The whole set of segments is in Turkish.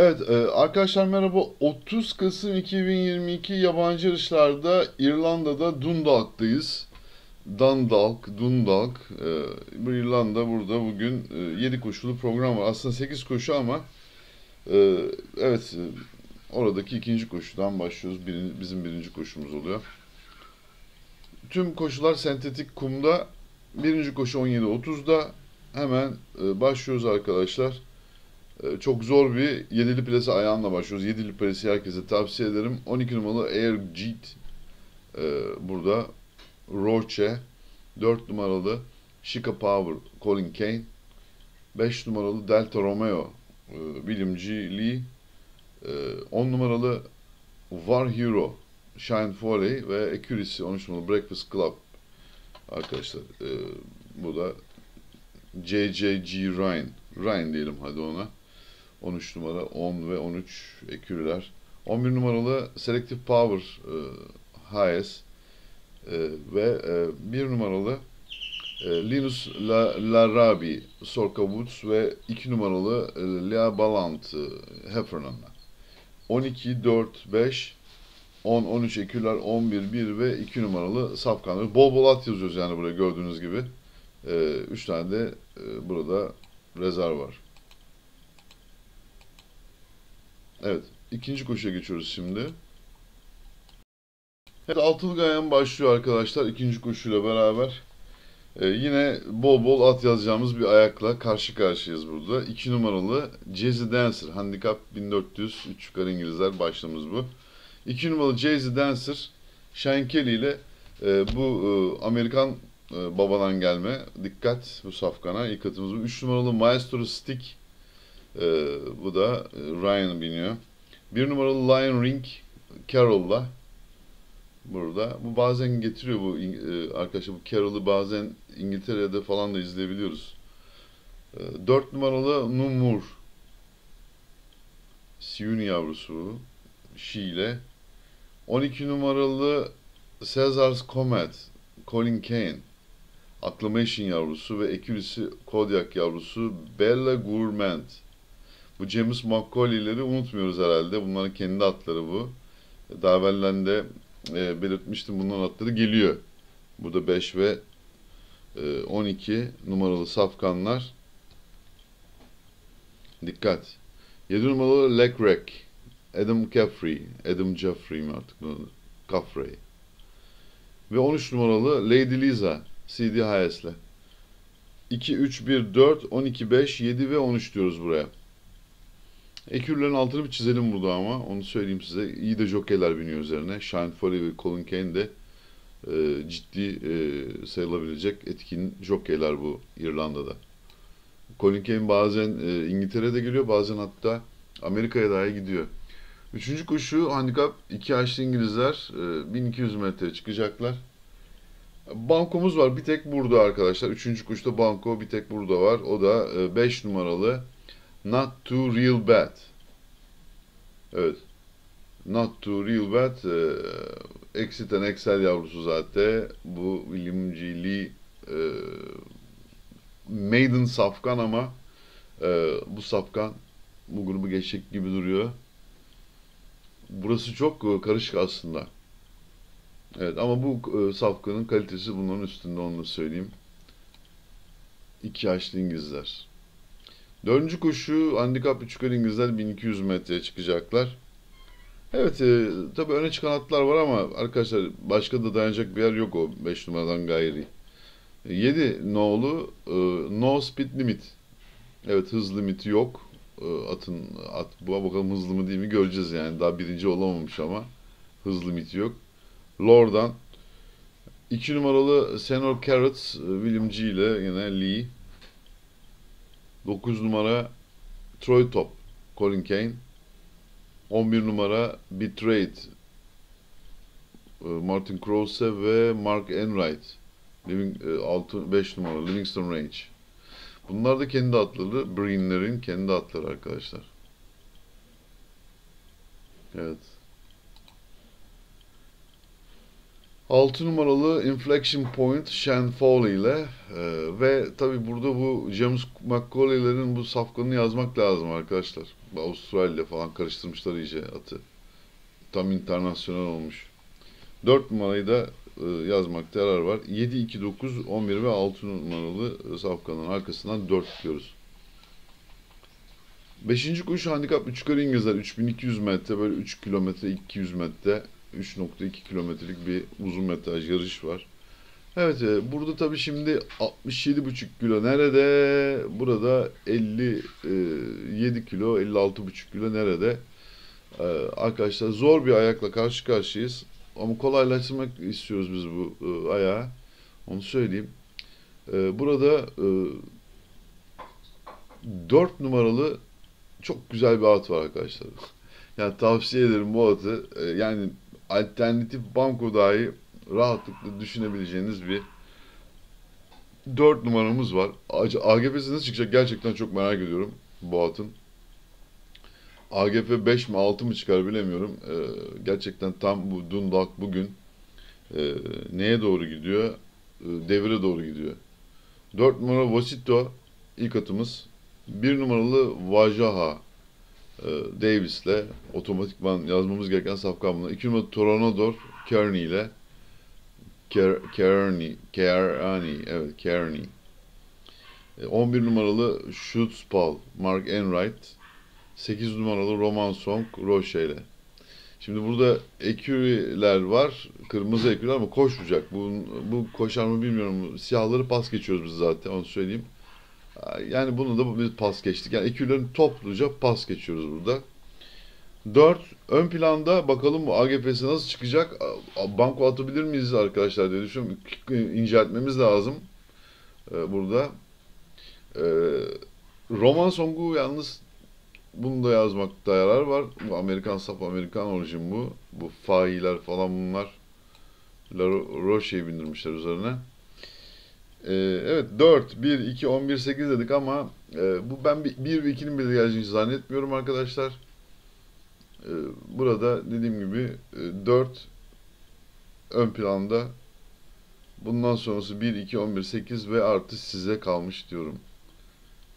Evet, e, arkadaşlar merhaba. 30 Kasım 2022 yabancı yarışlarda İrlanda'da Dundalk'tayız. Dundalk, Dundalk. E, bu İrlanda burada bugün e, 7 koşulu program var. Aslında 8 koşu ama e, evet e, oradaki ikinci koşudan başlıyoruz. Birin- bizim birinci koşumuz oluyor. Tüm koşular sentetik kumda. Birinci koşu 17.30'da. Hemen e, başlıyoruz arkadaşlar. Ee, Çok zor bir yedili plase ayağınla başlıyoruz. Yedili plase herkese tavsiye ederim. 12 numaralı Air Jeet ee, burada. Roche. 4 numaralı Chica Power Colin Kane. 5 numaralı Delta Romeo e, William G. Lee. Ee, 10 numaralı War Hero Shine Foley ve Accuracy 13 numaralı Breakfast Club arkadaşlar. Ee, bu da JJG Ryan. Ryan diyelim hadi ona. 13 numara 10 ve 13 ekürler. 11 numaralı Selective Power e, HS e, ve e, 1 numaralı e, Linus La, Larabi Sorka Woods ve 2 numaralı e, Lea Balant e, Heffernan'la. 12, 4, 5, 10, 13 ekürler, 11, 1 ve 2 numaralı safkanlar. Bol bol at yazıyoruz yani buraya gördüğünüz gibi. 3 tane de e, burada rezerv var. Evet. ikinci koşuya geçiyoruz şimdi. Evet altılı gayen başlıyor arkadaşlar ikinci koşuyla beraber. Ee, yine bol bol at yazacağımız bir ayakla karşı karşıyayız burada. 2 numaralı Jazzy Dancer. Handicap 1400. 3 yukarı İngilizler başlamız bu. 2 numaralı Jazzy Dancer. Shane ile e, bu e, Amerikan e, babadan gelme. Dikkat bu safkana. İlk atımız bu. 3 numaralı Maestro Stick. Ee, bu da e, Ryan biniyor. Bir numaralı Lion Ring Carroll'la burada. Bu bazen getiriyor bu e, arkadaşlar bu Carroll'ı bazen İngiltere'de falan da izleyebiliyoruz. Ee, Dört numaralı Numur Siyuni yavrusu. Şi ile. 12 numaralı Caesar's Comet Colin Kane Acclamation yavrusu ve Accuracy Kodiak yavrusu Bella Gourmand. Bu James McCauley'leri unutmuyoruz herhalde. Bunların kendi atları bu. Daha evvelden de e, belirtmiştim bunların atları geliyor. Burada 5 ve e, 12 numaralı safkanlar. Dikkat. 7 numaralı Lecrack. Adam Caffrey. Adam Jeffrey mi artık? Caffrey. Ve 13 numaralı Lady Lisa. CD Hayes'le. 2, 3, 1, 4, 12, 5, 7 ve 13 diyoruz buraya. Ekürlerin altını bir çizelim burada ama onu söyleyeyim size. İyi de jokeyler biniyor üzerine. Shine Foley ve Colin Kane de e, ciddi e, sayılabilecek etkin jokeyler bu İrlanda'da. Colin Kane bazen e, İngiltere'de geliyor bazen hatta Amerika'ya dahi gidiyor. Üçüncü koşu handikap 2 yaşlı İngilizler e, 1200 metre çıkacaklar. Bankomuz var bir tek burada arkadaşlar. Üçüncü koşuda banko bir tek burada var. O da 5 numaralı Not Too Real Bad. Evet. Not Too Real Bad. E, Exiten Excel yavrusu zaten. Bu. Lee e, Maiden safkan ama e, bu safkan bu grubu geçecek gibi duruyor. Burası çok e, karışık aslında. Evet ama bu e, safkanın kalitesi bunların üstünde onu söyleyeyim. İki yaşlı İngilizler. Dördüncü koşu handikap 3 yukarı İngilizler 1200 metreye çıkacaklar. Evet e, tabii öne çıkan atlar var ama arkadaşlar başka da dayanacak bir yer yok o 5 numaradan gayri. 7 nolu e, no speed limit. Evet hız limiti yok. E, atın at bu bakalım hızlı mı değil mi göreceğiz yani. Daha birinci olamamış ama hız limiti yok. Lord'dan 2 numaralı Senor Carrots e, William G ile yine Lee 9 numara Troy Top Colin Kane. 11 numara Betrayed e, Martin Krause ve Mark Enright. Living, 6, 5 numara Livingston Range Bunlar da kendi atları Breen'lerin kendi atları arkadaşlar. Evet 6 numaralı Inflection Point Shan Foley ile e, ve tabi burada bu James McCauley'lerin bu safkanını yazmak lazım arkadaşlar. Avustralya falan karıştırmışlar iyice atı. Tam internasyonel olmuş. 4 numarayı da e, yazmakta yarar var. 7, 2, 9, 11 ve 6 numaralı safkanın arkasından 4 diyoruz. Beşinci kuş handikap 3 yukarı İngilizler 3200 metre böyle 3 kilometre 200 metre 3.2 kilometrelik bir uzun metraj yarış var. Evet e, burada tabii şimdi 67,5 kilo nerede? Burada 57 kilo 56,5 kilo nerede? E, arkadaşlar zor bir ayakla karşı karşıyayız. Ama kolaylaştırmak istiyoruz biz bu e, ayağı. Onu söyleyeyim. Burada 4 numaralı çok güzel bir at var arkadaşlar. yani tavsiye ederim bu atı. Yani alternatif banko dahi rahatlıkla düşünebileceğiniz bir 4 numaramız var. AGF'si nasıl çıkacak gerçekten çok merak ediyorum bu atın. AGF 5 mi 6 mı çıkar bilemiyorum. Ee, gerçekten tam bu Dundak bugün e, neye doğru gidiyor? E, devire doğru gidiyor. 4 numara Vasito ilk atımız. 1 numaralı Vajaha Davis'le otomatikman yazmamız gereken safkan 2 numaralı Toronador Kearney ile Kearney, Kearney, evet Kearney. 11 numaralı Schutzpal Mark Enright. 8 numaralı Roman Song Roche ile. Şimdi burada eküriler var. Kırmızı eküriler ama koşmayacak. Bu, bu koşar mı bilmiyorum. Siyahları pas geçiyoruz biz zaten onu söyleyeyim. Yani bunu da biz pas geçtik. Yani ekürilerin topluca pas geçiyoruz burada. 4. Ön planda bakalım bu AGP'si nasıl çıkacak? Banko atabilir miyiz arkadaşlar diye düşünüyorum. İnceltmemiz lazım. Ee, burada. Ee, roman songu yalnız bunu da yazmakta yarar var. Bu Amerikan sap, Amerikan orijin bu. Bu fahiler falan bunlar. La Roche'yi bindirmişler üzerine. Ee, evet 4, 1, 2, 11, 8 dedik ama e, bu ben 1 ve 2'nin bile geleceğini zannetmiyorum arkadaşlar. Ee, burada dediğim gibi 4 e, ön planda. Bundan sonrası 1, 2, 11, 8 ve artı size kalmış diyorum.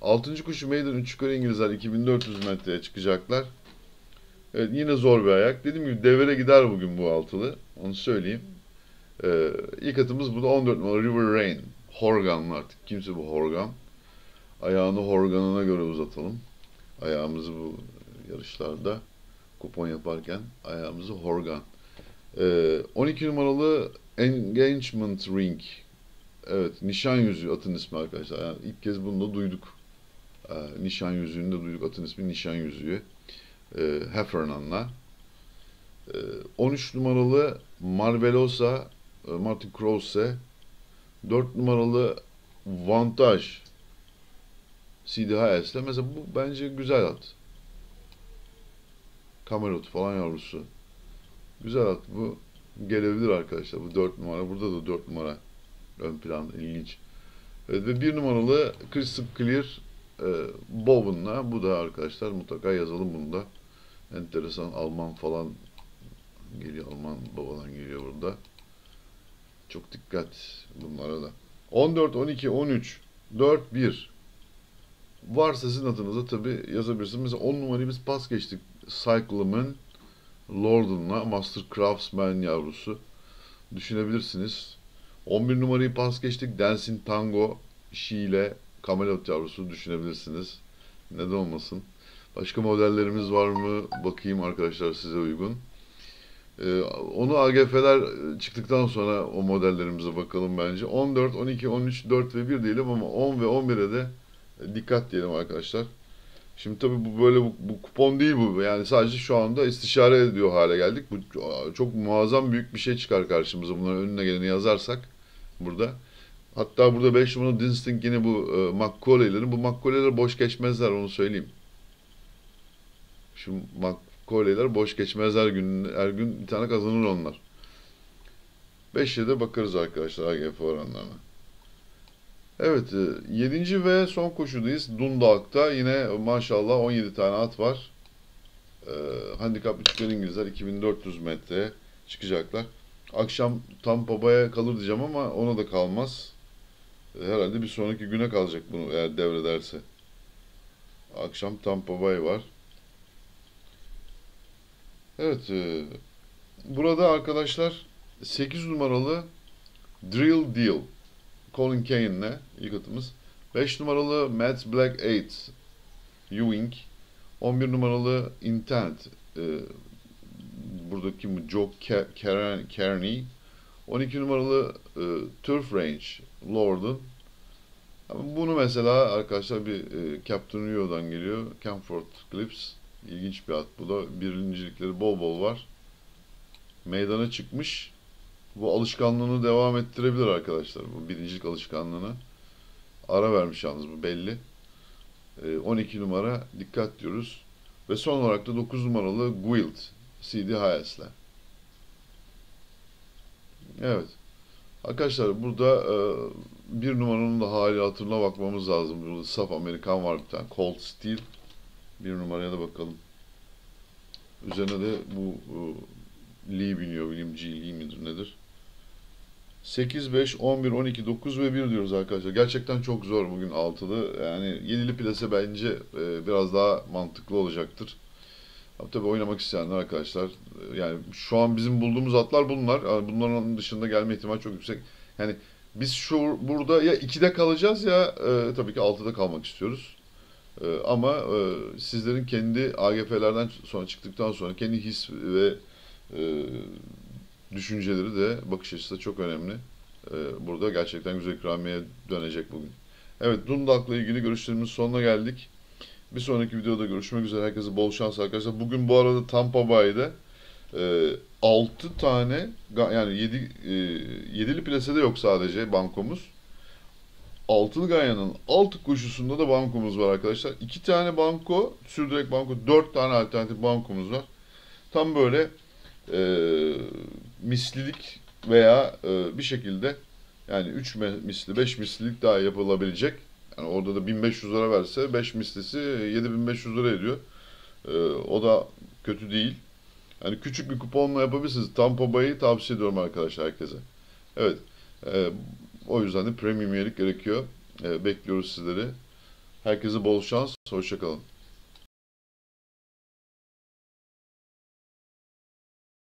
6. kuşu Maiden 3 yukarı İngilizler 2400 metreye çıkacaklar. Evet yine zor bir ayak. Dediğim gibi devre gider bugün bu altılı. Onu söyleyeyim. Ee, ilk atımız bu da 14 numaralı River Rain. Horgan'lı artık. Kimse bu Horgan. Ayağını Horgan'ına göre uzatalım. Ayağımızı bu yarışlarda kupon yaparken ayağımızı Horgan. Ee, 12 numaralı Engagement Ring. Evet, nişan yüzüğü atın ismi arkadaşlar. Yani ilk kez bunu da duyduk. Ee, nişan yüzüğünü de duyduk. Atın ismi nişan yüzüğü. Ee, Heffernan'la. Ee, 13 numaralı Marvelosa e, Martin Krause 4 numaralı Vantage CDHS'le mesela bu bence güzel at. Kamerot falan yavrusu. Güzel at bu. Gelebilir arkadaşlar. Bu 4 numara. Burada da 4 numara ön planda. ilginç. Evet, ve 1 numaralı Crystal Clear e, Bowen'la. Bu da arkadaşlar mutlaka yazalım bunu da. Enteresan Alman falan geliyor. Alman babadan geliyor burada. Çok dikkat bunlara da. 14, 12, 13, 4, 1. Varsa sizin adınıza tabi yazabilirsiniz. Mesela 10 numarayı biz pas geçtik. Cycleman Lordon'la Master Craftsman yavrusu. Düşünebilirsiniz. 11 numarayı pas geçtik. Dancing Tango Şiile Camelot yavrusu düşünebilirsiniz. Neden olmasın. Başka modellerimiz var mı? Bakayım arkadaşlar size uygun. Ee, onu AGF'ler çıktıktan sonra o modellerimize bakalım bence. 14, 12, 13, 4 ve 1 diyelim ama 10 ve 11'e de dikkat diyelim arkadaşlar. Şimdi tabii bu böyle bu, bu kupon değil bu. Yani sadece şu anda istişare ediyor hale geldik. Bu çok muazzam büyük bir şey çıkar karşımıza. Bunların önüne geleni yazarsak burada. Hatta burada 5 numaralı Dinstinct yine bu e, McCauley'lerin. Bu McCauley'ler boş geçmezler onu söyleyeyim. Şu McCauley'ler boş geçmezler gün, her gün bir tane kazanır onlar. 5'e de bakarız arkadaşlar AGF oranlarına. Evet, 7. E, ve son koşudayız. Dundalk'ta yine maşallah 17 tane at var. E, handikap 3 İngilizler 2400 metre çıkacaklar. Akşam Tampa Bay'a kalır diyeceğim ama ona da kalmaz. E, Herhalde bir sonraki güne kalacak bunu eğer devrederse. Akşam Tampa Bay var. Evet, e, burada arkadaşlar 8 numaralı Drill Deal. Colin Kane'le ilk atımız. 5 numaralı Matt Black 8 Ewing. 11 numaralı Intent. E, buradaki bu Joe Keren- Kearney. 12 numaralı e, Turf Range Lord'un. Bunu mesela arkadaşlar bir e, Captain Rio'dan geliyor. Camford Clips. İlginç bir at bu da. Birincilikleri bol bol var. Meydana çıkmış. Bu alışkanlığını devam ettirebilir arkadaşlar. Bu birincilik alışkanlığını. Ara vermiş yalnız bu belli. E, 12 numara dikkat diyoruz. Ve son olarak da 9 numaralı Guild. CD Hayes'le. Evet. Arkadaşlar burada e, bir numaranın da hali hatırına bakmamız lazım. Burada saf Amerikan var bir tane. Cold Steel. Bir numaraya da bakalım. Üzerine de bu e, Lee biniyor. William G. Lee midir nedir? 8, 5, 11, 12, 9 ve 1 diyoruz arkadaşlar. Gerçekten çok zor bugün altılı. Yani yedili plase bence e, biraz daha mantıklı olacaktır. Tabii oynamak isteyenler arkadaşlar e, yani şu an bizim bulduğumuz atlar bunlar. Bunların dışında gelme ihtimali çok yüksek. Yani biz şu burada ya 2'de kalacağız ya e, tabii ki 6'da kalmak istiyoruz. E, ama e, sizlerin kendi AGF'lerden sonra çıktıktan sonra kendi his ve e, düşünceleri de bakış açısı da çok önemli. E, burada gerçekten güzel ikramiye dönecek bugün. Evet Dundalk'la ilgili görüşlerimizin sonuna geldik. Bir sonraki videoda görüşmek üzere. Herkese bol şans arkadaşlar. Bugün bu arada Tampa Bay'de e, 6 tane yani 7 e, 7'li plasede yok sadece bankomuz. Altılı Ganyan'ın altı koşusunda da bankomuz var arkadaşlar. 2 tane banko, sürdürek banko, 4 tane alternatif bankomuz var. Tam böyle e, mislilik veya e, bir şekilde yani 3 misli, 5 mislilik daha yapılabilecek. Yani orada da 1500 lira verse 5 mislisi 7500 lira ediyor. E, o da kötü değil. Yani küçük bir kuponla yapabilirsiniz. Tampa Bay'ı tavsiye ediyorum arkadaşlar herkese. Evet. e, o yüzden de premium üyelik gerekiyor. E, bekliyoruz sizleri. Herkese bol şans. Hoşçakalın.